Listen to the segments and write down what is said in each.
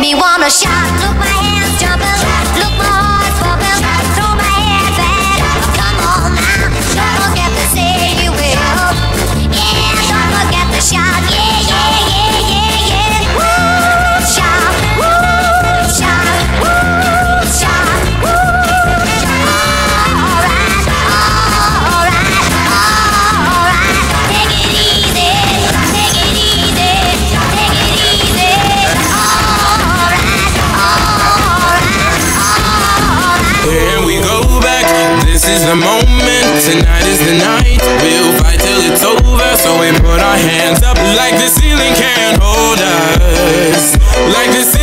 You better shake it up, baby, now. I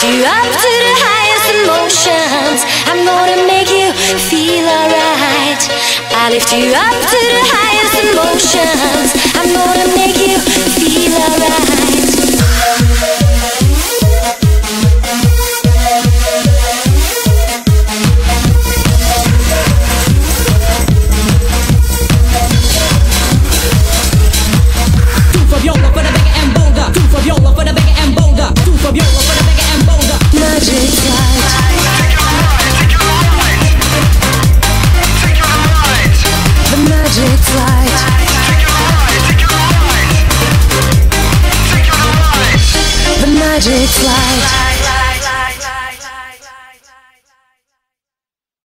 lift you up to the highest emotions. I'm gonna make you feel alright. I lift you up to the highest emotions. I'm gonna make you feel alright.